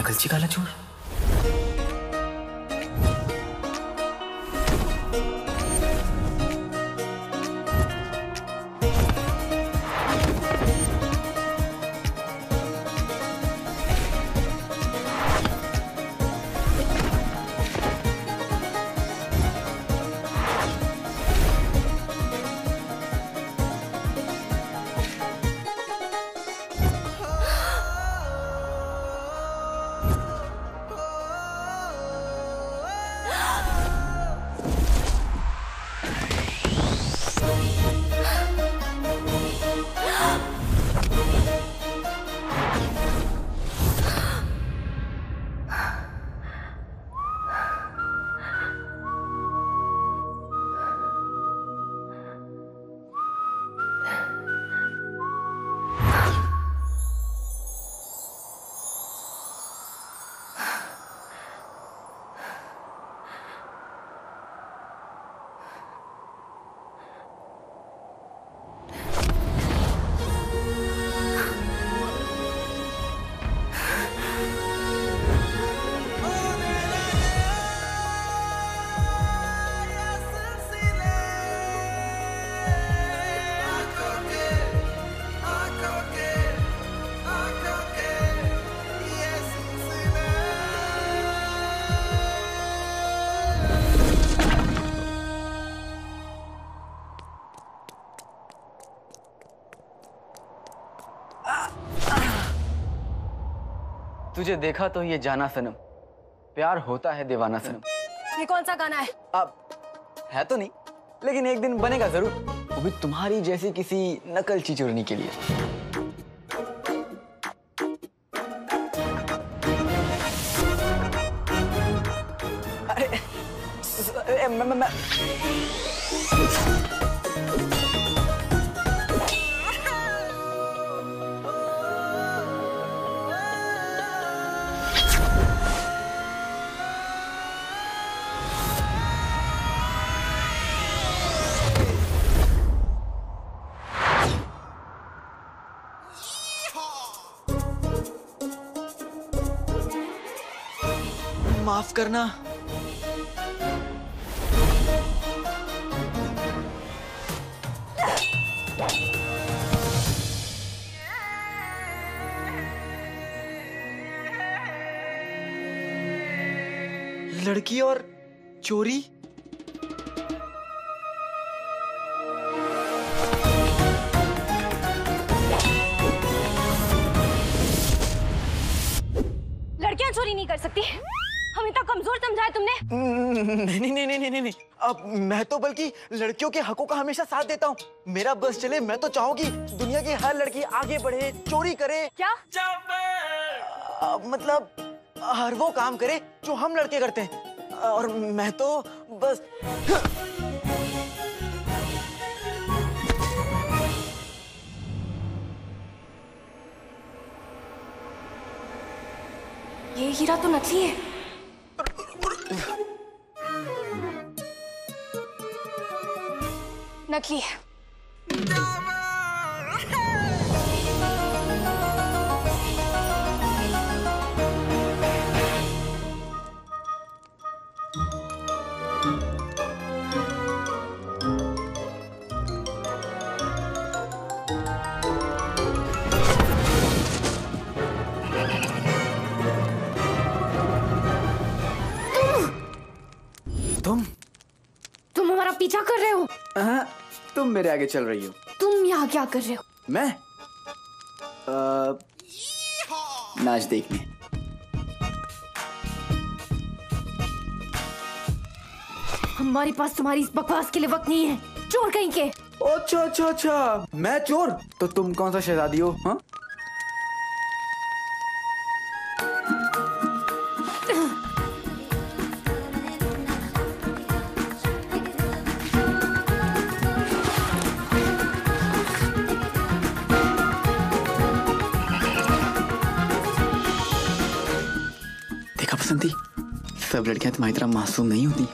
नकलची काला चोर तुझे देखा तो ये जाना सनम। प्यार होता है दीवाना सनम। ये कौन सा गाना है? अब है तो नहीं लेकिन एक दिन बनेगा ज़रूर। वो भी तुम्हारी जैसी किसी नकल चिचुरनी के लिए। अरे मैं, मैं, मैं, माफ़ करना। लड़की और चोरी? नहीं नहीं नहीं नहीं नहीं नहीं। अब मैं तो बल्कि लड़कियों के हकों का हमेशा साथ देता हूँ। मेरा बस चले मैं तो चाहूँगी दुनिया की हर लड़की आगे बढ़े चोरी करे। क्या? अ, मतलब हर वो काम करे जो हम लड़के करते हैं। और मैं तो बस ये हीरा तो नकली है। नकली है। तुम? तुम हमारा पीछा कर रहे हो। हाँ, तुम मेरे आगे चल रही हो। तुम यहाँ क्या कर रहे हो? मैं? आ, नाच देखने। हमारे पास तुम्हारी इस बकवास के लिए वक्त नहीं है। चोर कहीं के? अच्छा अच्छा अच्छा। मैं चोर? तो तुम कौन सा शहजादी हो हाँ? बसंती सब लड़कियाँ तुम्हारी तरह मासूम नहीं होती।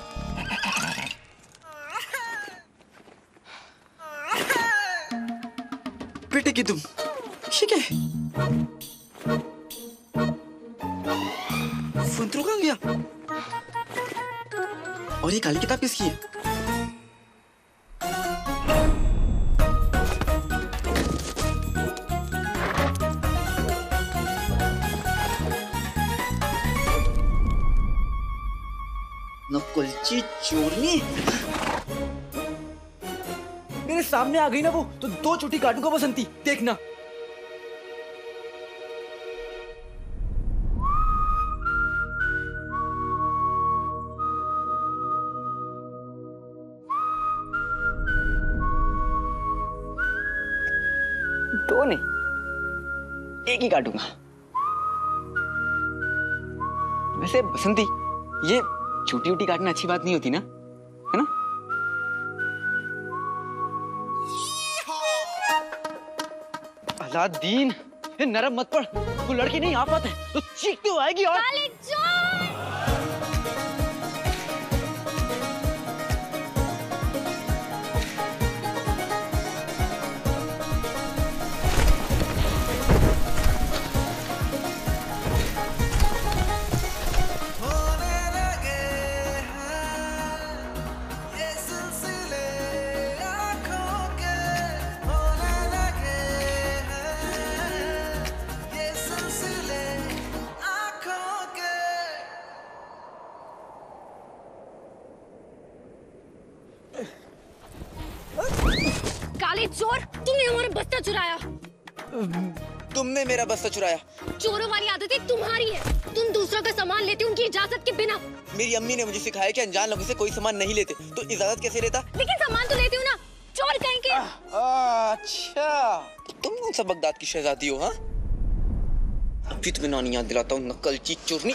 बेटे की तुम ठीक है? इंट्रो कहाँ गया। और ये काली किताब किसकी है? नकुलची चोरनी मेरे सामने आ गई ना वो तो दो चुटी काटूँगा बसंती देखना। दो नहीं एक ही काटूँगा। वैसे बसंती ये छोटी छोटी काटना अच्छी बात नहीं होती ना? है ना? अलादीन, ये नरम मत पड़। वो लड़की नहीं आ पाते तो चीख तो आएगी और काले चोर तुमने हमारा बस्ता चुराया। तुमने मेरा बस्ता चुराया। चोरों वाली आदतें तुम्हारी है। तुम दूसरों का सामान लेते हो उनकी इजाज़त के बिना। मेरी अम्मी ने मुझे सिखाया कि अनजान लोगों से कोई सामान नहीं लेते तो इजाज़त कैसे लेता? लेकिन सामान तो लेते हो ना। चोर कहेंगे। अच्छा। तुम कौन सा बगदाद की शहजादी हो हाँ? अभी तुम्हें नानी याद दिलाता हूँ नकल की चोरनी।